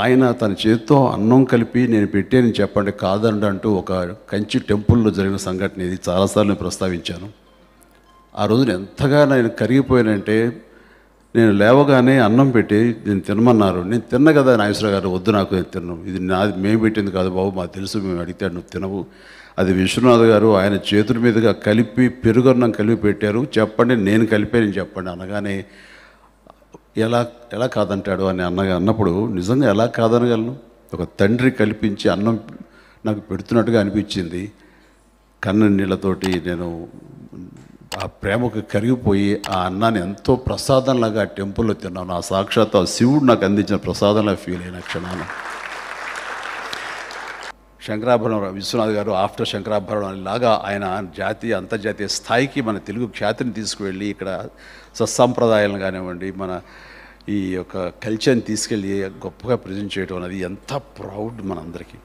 ఆయన తన చేతితో అన్నం కలిపి నేను పెట్టానని చెప్పండి కాదండి అంటూ ఒక కంచి టెంపుల్లో జరిగిన సంఘటన ఇది చాలాసార్లు నేను ప్రస్తావించాను. ఆ రోజున ఎంతగా నేను కరిగిపోయానంటే నేను లేవగానే అన్నం పెట్టి నేను తినమన్నారు. నేను తిన్న కదా నాగేశ్వర గారు వద్దు నాకు నేను తిన్నాను ఇది నాది మేము పెట్టింది కాదు బాబు మాకు తెలుసు మేము అడిగితే నువ్వు తినవు. అది విశ్వనాథ్ గారు ఆయన చేతుల మీదుగా కలిపి పెరుగన్నం కలిపి పెట్టారు. చెప్పండి నేను కలిపానని చెప్పండి అనగానే ఎలా ఎలా కాదంటాడు అని అన్నగా అన్నప్పుడు నిజంగా ఎలా కాదనగలను? ఒక తండ్రి కల్పించి అన్నం నాకు పెడుతున్నట్టుగా అనిపించింది. కన్న నీళ్ళతోటి నేను ఆ ప్రేమకు కరిగిపోయి ఆ అన్నాన్ని ఎంతో ప్రసాదంలాగా ఆ టెంపుల్లో తిన్నాను. ఆ సాక్షాత్ ఆ శివుడు నాకు అందించిన ప్రసాదంలా ఫీల్ అయిన క్షణాన. శంకరాభరణం విశ్వనాథ్ గారు ఆఫ్టర్ శంకరాభరణం లాగా ఆయన జాతీయ అంతర్జాతీయ స్థాయికి మన తెలుగు ఖ్యాతిని తీసుకువెళ్ళి ఇక్కడ సత్సంప్రదాయాలను కానివ్వండి మన ఈ యొక్క కల్చర్ని తీసుకెళ్ళి గొప్పగా ప్రజెంట్ చేయడం అనేది ఎంత ప్రౌడ్ మనందరికీ.